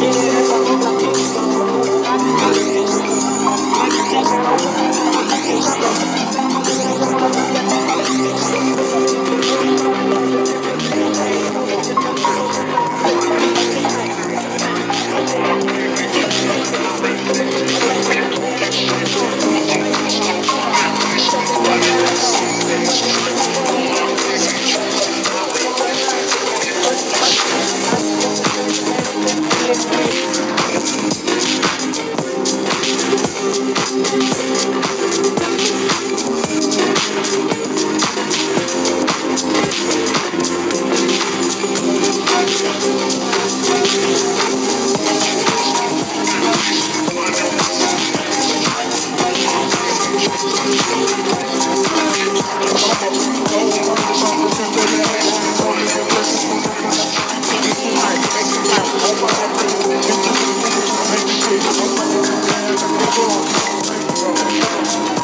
Gracias. Thank you. Thank you.